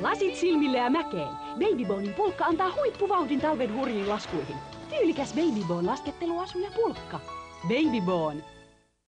Lasit silmille ja mäkeen. Babybonin pulkka antaa huippuvauhdin talven hurjiin laskuihin. Tyylikäs Babybone lasketteluasu ja pulkka. Babybone,